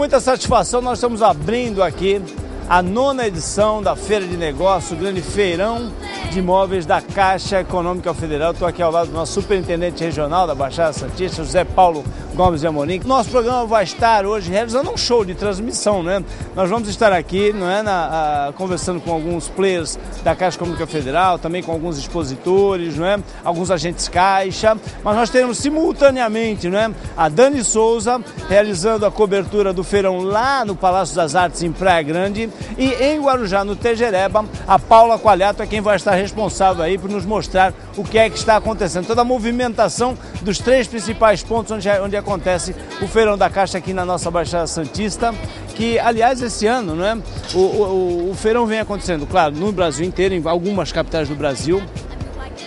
Muita satisfação nós estamos abrindo aqui a nona edição da Feira de Negócios, o grande feirão de imóveis da Caixa Econômica Federal. Estou aqui ao lado do nosso superintendente regional da Baixada Santista, José Paulo Gomes de Amorim. Nosso programa vai estar hoje realizando um show de transmissão, né? Nós vamos estar aqui, não é, na, a, conversando com alguns players da Caixa Econômica Federal, também com alguns expositores, não é? Alguns agentes Caixa, mas nós teremos simultaneamente, não é? A Dani Souza realizando a cobertura do feirão lá no Palácio das Artes em Praia Grande e em Guarujá, no Tejereba, a Paula Qualhato é quem vai estar responsável aí por nos mostrar o que é que está acontecendo. Toda a movimentação dos três principais pontos onde, onde acontece o Feirão da Caixa aqui na nossa Baixada Santista que, aliás, esse ano, não é? O, o, o, feirão vem acontecendo, claro, no Brasil inteiro, em algumas capitais do Brasil,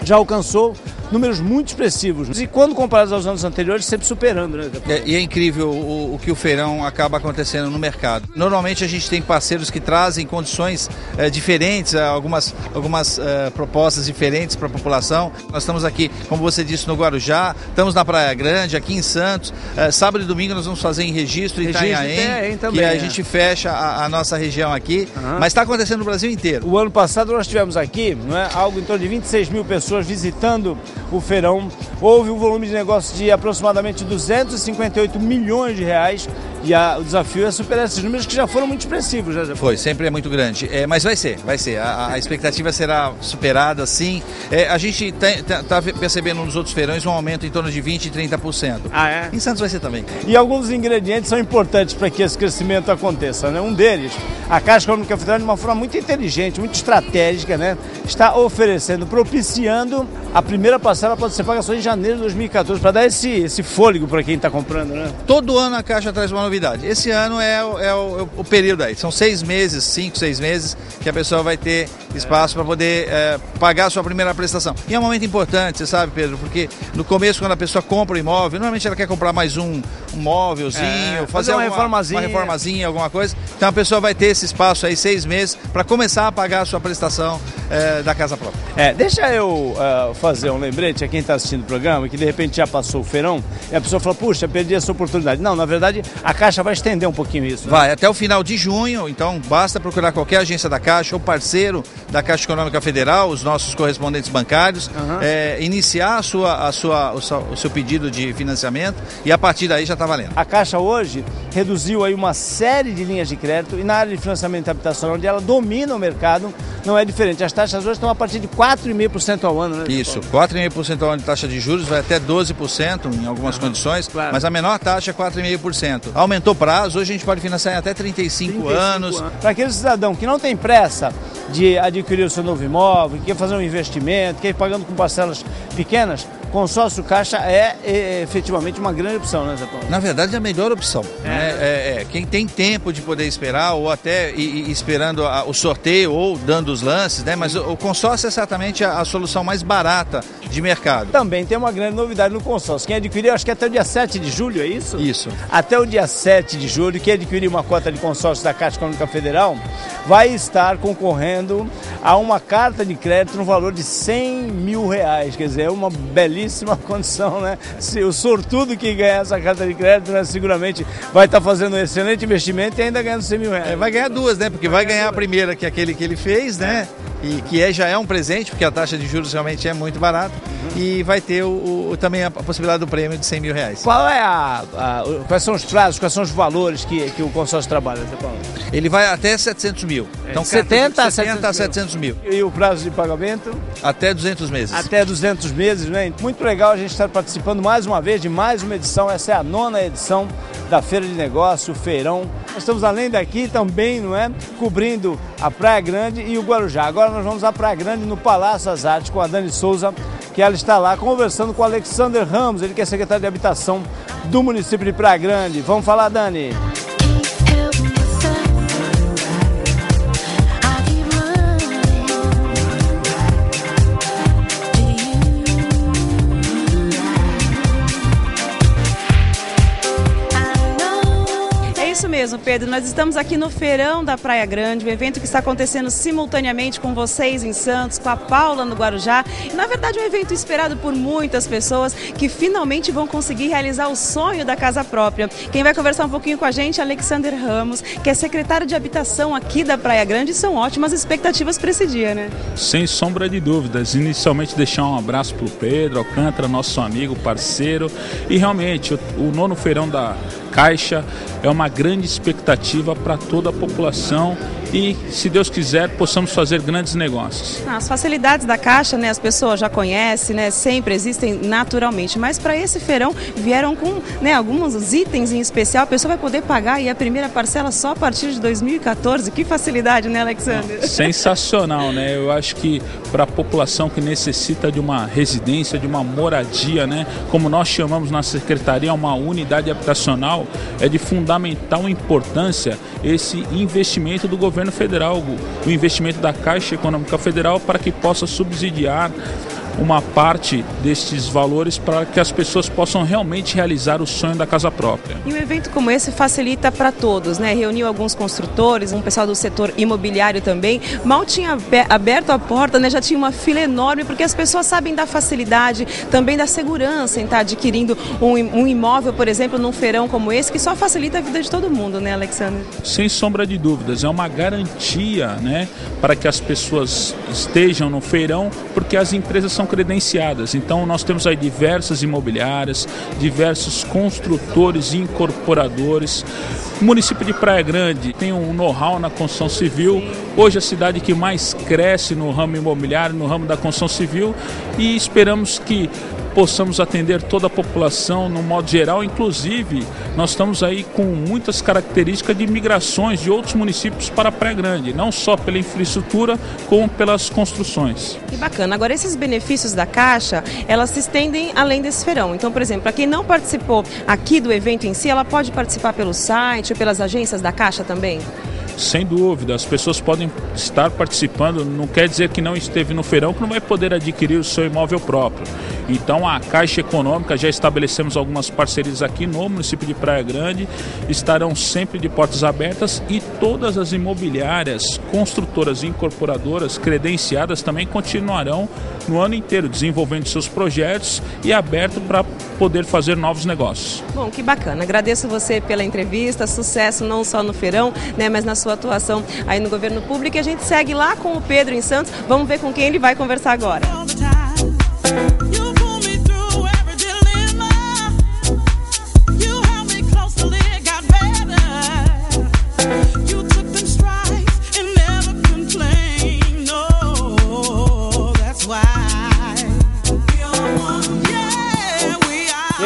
já alcançou números muito expressivos. E quando comparados aos anos anteriores, sempre superando, né? É, e é incrível o, o, que o feirão acaba acontecendo no mercado. Normalmente a gente tem parceiros que trazem condições é, diferentes, algumas, algumas é, propostas diferentes para a população. Nós estamos aqui, como você disse, no Guarujá, estamos na Praia Grande, aqui em Santos. É, sábado e domingo nós vamos fazer em registro, em Itanhaém, também, que a gente fecha a, a, nossa região aqui. Uhum. Mas está acontecendo no Brasil inteiro. O ano passado nós tivemos aqui, não é, algo em torno de 26 mil pessoas visitando o feirão. Houve um volume de negócio de aproximadamente 258 milhões de reais e a, o desafio é superar esses números que já foram muito expressivos. Já, Foi, sempre é muito grande. É, mas vai ser, vai ser. A, a expectativa será superada, sim. É, a gente está tá percebendo nos outros feirões um aumento em torno de 20% e 30%. Ah, é? Em Santos vai ser também. E alguns ingredientes são importantes para que esse crescimento aconteça. Né? Um deles, a Caixa Econômica Federal, de uma forma muito inteligente, muito estratégica, né? está oferecendo, propiciando a primeira parcela pode ser paga só em janeiro de 2014, para dar esse, esse fôlego para quem está comprando. Né? Todo ano a Caixa traz uma novidade. Esse ano é, é, o, é o, período aí. São seis meses, cinco, seis meses que a pessoa vai ter espaço para poder é, pagar a sua primeira prestação. E é um momento importante, você sabe, Pedro, porque no começo, quando a pessoa compra o imóvel, normalmente ela quer comprar mais um, um móvelzinho, é, fazer, fazer uma, alguma, reformazinha. uma reformazinha, alguma coisa. Então a pessoa vai ter esse espaço aí, seis meses, para começar a pagar a sua prestação é, da casa própria. É, deixa eu uh, fazer um lembrete a quem está assistindo o programa, que de repente já passou o feirão, e a pessoa fala, puxa, perdi essa oportunidade. Não, na verdade, a Caixa vai estender um pouquinho isso. Né? Vai, até o final de junho, então basta procurar qualquer agência da Caixa ou parceiro da Caixa Econômica Federal, os nossos correspondentes bancários, uhum. é, iniciar a sua, a sua, o, seu, o seu pedido de financiamento e a partir daí já está valendo. A Caixa hoje reduziu aí uma série de linhas de crédito e na área de financiamento habitacional, onde ela domina o mercado, não é diferente. As taxas hoje estão a partir de 4,5% ao ano, né? Isso, 4,5% ao ano de taxa de juros, vai até 12% em algumas uhum. condições, claro. mas a menor taxa é 4,5%. Aumentou prazo, hoje a gente pode financiar em até 35, 35 anos. anos. Para aquele cidadão que não tem pressa de adquirir o seu novo imóvel, que quer fazer um investimento, quer ir pagando com parcelas pequenas, consórcio Caixa é, é, efetivamente uma grande opção, né, Zé Paulo? Na verdade, é a melhor opção. É. Né? É, é, quem tem tempo de poder esperar, ou até ir, ir esperando a, o sorteio, ou dando os lances, né? Mas o, o consórcio é certamente a, a, solução mais barata de mercado. Também tem uma grande novidade no consórcio. Quem adquirir, acho que até o dia 7 de julho, é isso? Isso. Até o dia 7 de julho, quem adquirir uma cota de consórcio da Caixa Econômica Federal vai estar concorrendo a uma carta de crédito no valor de 100 mil reais. Quer dizer, é uma belíssima condição, né? Se o sortudo que ganhar essa carta de crédito, né, seguramente vai estar fazendo um excelente investimento e ainda ganhando 100 mil reais. É, vai ganhar duas, né? Porque vai ganhar a primeira, que é aquele que ele fez, né? E que é, já é um presente, porque a taxa de juros realmente é muito barata. Uhum. E vai ter o, o, também a possibilidade do prêmio de 100 mil reais. Qual é a, a, quais são os prazos, quais são os valores que, que o consórcio trabalha, Paulo? Ele vai até 700 mil. É, então, 70, 70 a 700 mil. E o prazo de pagamento? Até 200 meses. Até 200 meses, né? Muito legal a gente estar participando mais uma vez de mais uma edição. Essa é a nona edição da Feira de Negócio, Feirão. Nós estamos além daqui também, não é? Cobrindo a Praia Grande e o Guarujá. Agora nós vamos à Praia Grande, no Palácio das Artes, com a Dani Souza, que ela está lá conversando com o Alexander Ramos, ele que é secretário de Habitação do município de Praia Grande. Vamos falar, Dani? Mesmo, Pedro. Nós estamos aqui no Feirão da Praia Grande, um evento que está acontecendo simultaneamente com vocês em Santos, com a Paula no Guarujá. E, na verdade, um evento esperado por muitas pessoas que finalmente vão conseguir realizar o sonho da casa própria. Quem vai conversar um pouquinho com a gente é Alexander Ramos, que é secretário de Habitação aqui da Praia Grande. São ótimas expectativas para esse dia, né? Sem sombra de dúvidas. Inicialmente, deixar um abraço para o Pedro Alcântara, nosso amigo, parceiro. E realmente, o, o nono feirão da Caixa. É uma grande expectativa para toda a população e, se Deus quiser, possamos fazer grandes negócios. As facilidades da Caixa, né, as pessoas já conhecem, né, sempre existem naturalmente, mas para esse feirão vieram com né, alguns itens em especial, a pessoa vai poder pagar e a primeira parcela só a partir de 2014. Que facilidade, né, Alexandre? Sensacional, né? Eu acho que para a população que necessita de uma residência, de uma moradia, né, como nós chamamos na secretaria, uma unidade habitacional, é de fundamental importância esse investimento do governo federal, o investimento da Caixa Econômica Federal para que possa subsidiar uma parte destes valores para que as pessoas possam realmente realizar o sonho da casa própria. E um evento como esse facilita para todos, né? Reuniu alguns construtores, um pessoal do setor imobiliário também. Mal tinha aberto a porta, né? Já tinha uma fila enorme, porque as pessoas sabem da facilidade, também da segurança em estar adquirindo um, um imóvel, por exemplo, num feirão como esse, que só facilita a vida de todo mundo, né, Alexandre? Sem sombra de dúvidas, é uma garantia, né, para que as pessoas estejam no feirão, porque as empresas são são credenciadas. Então nós temos aí diversas imobiliárias, diversos construtores e incorporadores. O município de Praia Grande tem um know-how na construção civil. Hoje a cidade que mais cresce no ramo imobiliário, no ramo da construção civil, e esperamos que possamos atender toda a população no modo geral. Inclusive, nós estamos aí com muitas características de migrações de outros municípios para Praia Grande, não só pela infraestrutura, como pelas construções. Que bacana. Agora, esses benefícios da Caixa, elas se estendem além desse feirão. Então, por exemplo, para quem não participou aqui do evento em si, ela pode participar pelo site ou pelas agências da Caixa também? Sem dúvida, as pessoas podem estar participando, não quer dizer que não esteve no feirão que não vai poder adquirir o seu imóvel próprio. Então a Caixa Econômica, já estabelecemos algumas parcerias aqui no município de Praia Grande, estarão sempre de portas abertas e todas as imobiliárias, construtoras e incorporadoras credenciadas também continuarão no ano inteiro desenvolvendo seus projetos e aberto para poder fazer novos negócios. Bom, que bacana. Agradeço você pela entrevista, sucesso não só no feirão, né, mas na sua atuação aí no governo público. E a gente segue lá com o Pedro em Santos. Vamos ver com quem ele vai conversar agora.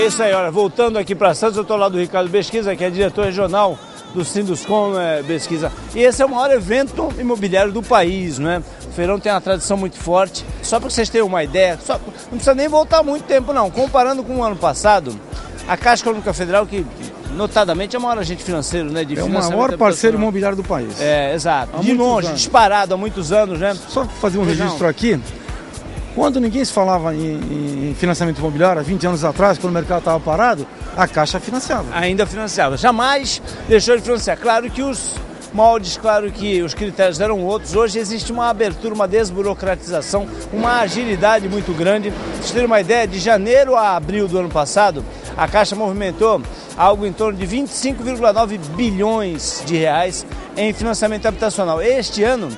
Isso aí, olha, voltando aqui para Santos, eu estou lá do Ricardo Pesquisa, que é diretor regional do Sinduscom é, Pesquisa. E esse é o maior evento imobiliário do país, né? O feirão tem uma tradição muito forte. Só para vocês terem uma ideia, só, não precisa nem voltar muito tempo não. Comparando com o ano passado, a Caixa Econômica Federal, que notadamente é o maior agente financeiro, né? É o maior parceiro imobiliário do país. É, exato. Há de longe, anos. disparado há muitos anos, né? Só fazer um registro aqui. Quando ninguém se falava em, em, financiamento imobiliário, há 20 anos atrás, quando o mercado estava parado, a Caixa financiava. Ainda financiava. Jamais deixou de financiar. Claro que os moldes, claro que os critérios eram outros. Hoje existe uma abertura, uma desburocratização, uma agilidade muito grande. Para vocês terem uma ideia, de janeiro a abril do ano passado, a Caixa movimentou algo em torno de 25,9 bilhões de reais em financiamento habitacional. Este ano,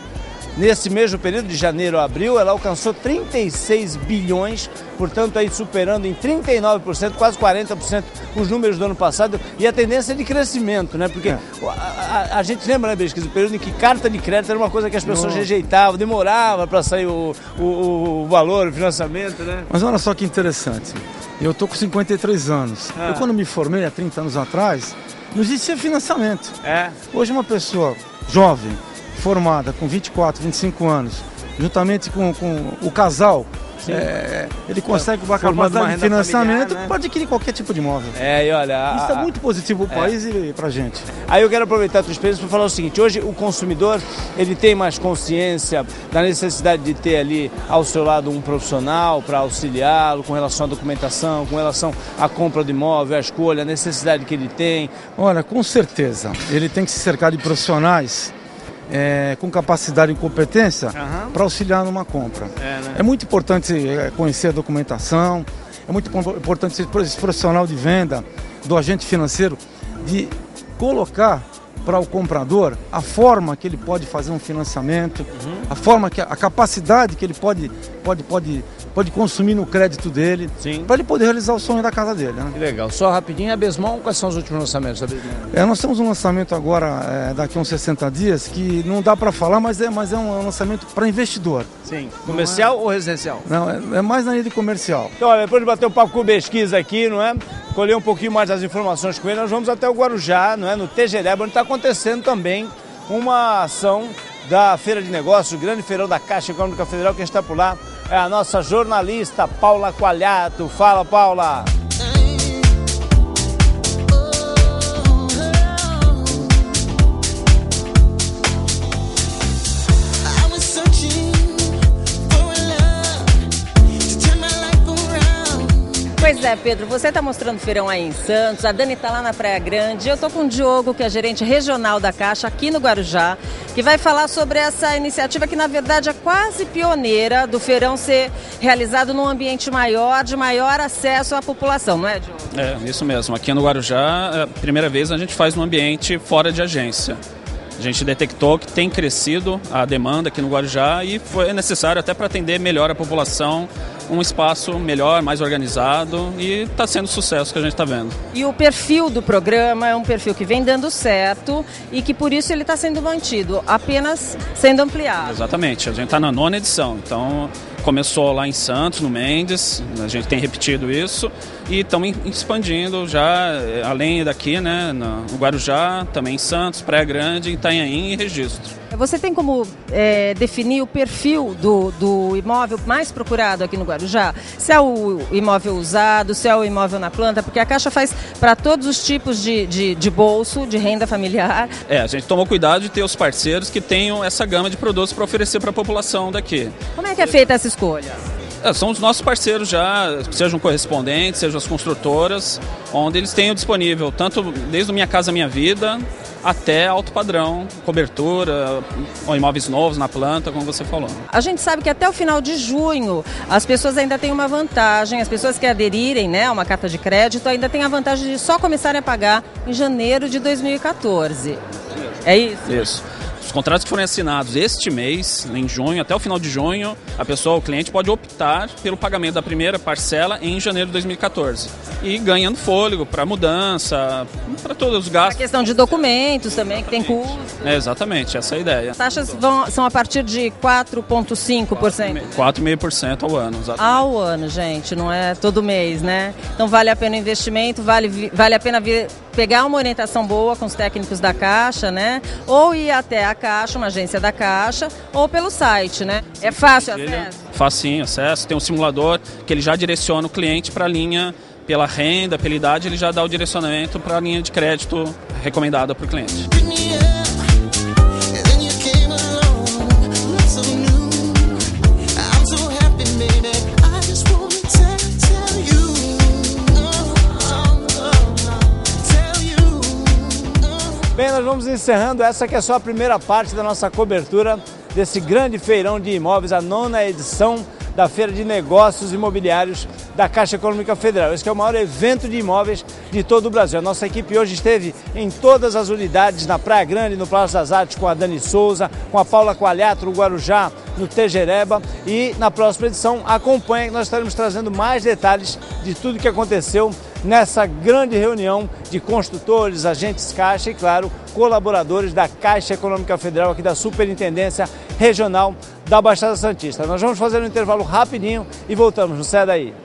Nesse mesmo período, de janeiro a abril, ela alcançou 36 bilhões, portanto, aí superando em 39%, quase 40% os números do ano passado, e a tendência é de crescimento, né? Porque é. a, a, a, gente lembra, né, Besquisa, o período em que carta de crédito era uma coisa que as pessoas Não. rejeitavam, demorava para sair o, o, o, valor, o financiamento, né? Mas olha só que interessante. Eu tô com 53 anos. Ah. Eu, quando me formei há 30 anos atrás, não existia financiamento. É. Hoje, uma pessoa jovem formada com 24, 25 anos, juntamente com, com o casal é, ele consegue uma capacidade de financiamento familiar, né? para adquirir qualquer tipo de imóvel. É, e olha. a- Isso é a- muito positivo para o país e para a gente. Aí eu quero aproveitar a tua experiência para falar o seguinte: hoje o consumidor ele tem mais consciência da necessidade de ter ali ao seu lado um profissional para auxiliá-lo com relação à documentação, com relação à compra do imóvel, à escolha, a necessidade que ele tem. Olha, com certeza, ele tem que se cercar de profissionais é, com capacidade e competência Aham. para auxiliar numa compra. É, né? É muito importante é, conhecer a documentação, é muito impo- importante esse profissional de venda, do agente financeiro, de colocar para o comprador a forma que ele pode fazer um financiamento, Uhum. a forma que a capacidade que ele pode pode pode pode consumir no crédito dele, para ele poder realizar o sonho da casa dele. Né? Que legal. Só rapidinho, a Besmon, quais são os últimos lançamentos? É, nós temos um lançamento agora, é, daqui a uns 60 dias, que não dá para falar, mas é, mas é um lançamento para investidor. Sim. Comercial ou residencial? Não, é, é mais na linha de comercial. Então, olha, depois de bater um papo com o Pesquisa aqui, não é? Colher um pouquinho mais das informações com ele, nós vamos até o Guarujá, não é? No Tejereba, onde está acontecendo também uma ação da Feira de Negócios, o grande feirão da Caixa Econômica Federal. Quem está por lá é a nossa jornalista Paula Qualhato. Fala, Paula! Pois é, Pedro, você está mostrando o feirão aí em Santos, a Dani está lá na Praia Grande. Eu estou com o Diogo, que é gerente regional da Caixa aqui no Guarujá, que vai falar sobre essa iniciativa que, na verdade, é quase pioneira do feirão ser realizado num ambiente maior, de maior acesso à população, não é, Diogo? É, isso mesmo. Aqui no Guarujá, é a primeira vez a gente faz num ambiente fora de agência. A gente detectou que tem crescido a demanda aqui no Guarujá e foi necessário até para atender melhor a população, um espaço melhor, mais organizado e está sendo sucesso que a gente está vendo. E o perfil do programa é um perfil que vem dando certo e que por isso ele está sendo mantido, apenas sendo ampliado. Exatamente, a gente está na nona edição, então começou lá em Santos, no Mendes, a gente tem repetido isso e estamos expandindo já, eh, além daqui, né, no Guarujá, também em Santos, Praia Grande, Itanhaém e Registro. Você tem como é, definir o perfil do, do imóvel mais procurado aqui no Guarujá? Se é o imóvel usado, se é o imóvel na planta, porque a Caixa faz para todos os tipos de, de, de bolso, de renda familiar. É, a gente tomou cuidado de ter os parceiros que tenham essa gama de produtos para oferecer para a população daqui. Como é que é feita essa escolha? É, são os nossos parceiros já, sejam correspondentes, sejam as construtoras, onde eles tenham disponível tanto desde o Minha Casa Minha Vida até alto padrão, cobertura, ou imóveis novos na planta, como você falou. A gente sabe que até o final de junho as pessoas ainda têm uma vantagem, as pessoas que aderirem né, a uma carta de crédito ainda têm a vantagem de só começarem a pagar em janeiro de 2014. É isso? Isso. Os contratos que forem assinados este mês, em junho, até o final de junho, a pessoa, o cliente, pode optar pelo pagamento da primeira parcela em janeiro de 2014. E ganhando fôlego para mudança, para todos os gastos. questão de documentos também, que tem custo. É, exatamente, essa é a ideia. As taxas vão, são a partir de 4,5%. 4,5% ao ano. exato. Ao ano, gente, não é todo mês, né? Então vale a pena o investimento, vale, vale a pena vir, pegar uma orientação boa com os técnicos da Caixa, né? Ou ir até a Caixa, uma agência da Caixa, ou pelo site, né? É fácil Ele é acesso? facinho, acesso. Tem um simulador que ele já direciona o cliente para a linha, pela renda, pela idade, ele já dá o direcionamento para a linha de crédito recomendada para o cliente. Bem, nós vamos encerrando essa que é só a primeira parte da nossa cobertura desse grande feirão de imóveis, a nona edição da Feira de Negócios Imobiliários da Caixa Econômica Federal. Esse é o maior evento de imóveis de todo o Brasil. A nossa equipe hoje esteve em todas as unidades, na Praia Grande, no Palácio das Artes, com a Dani Souza, com a Paula Coalhato, no Guarujá, no Tejereba. E na próxima edição, acompanha que nós estaremos trazendo mais detalhes de tudo que aconteceu nessa grande reunião de construtores, agentes Caixa e, claro, colaboradores da Caixa Econômica Federal aqui da Superintendência Regional da Baixada Santista. Nós vamos fazer um intervalo rapidinho e voltamos, não sai daí.